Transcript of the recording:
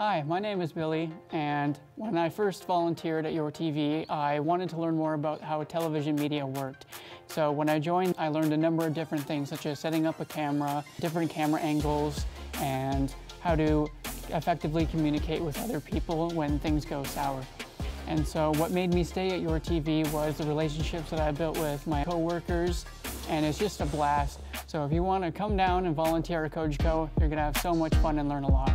Hi, my name is Billy, and when I first volunteered at Your TV, I wanted to learn more about how television media worked. So when I joined, I learned a number of different things, such as setting up a camera, different camera angles, and how to effectively communicate with other people when things go sour. And so what made me stay at Your TV was the relationships that I built with my coworkers, and it's just a blast. So if you want to come down and volunteer at Cogeco, you're going to have so much fun and learn a lot.